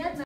приятно.